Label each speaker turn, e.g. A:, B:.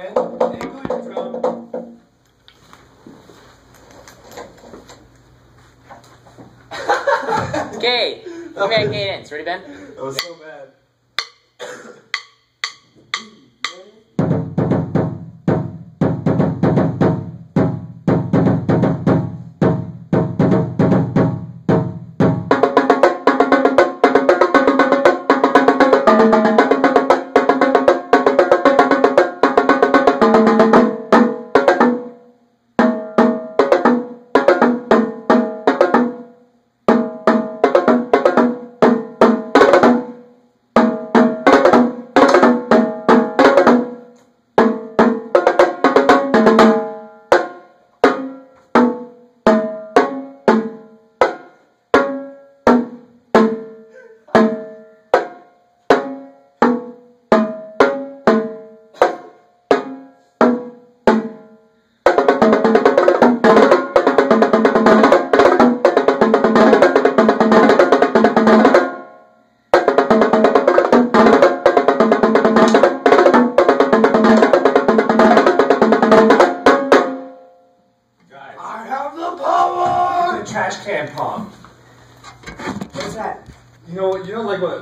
A: And angle drum.
B: Okay, okay, cadence. Ready, Ben?
A: That was so bad. Guys. Trash can pong.
C: What's that?
A: You know, you know, like what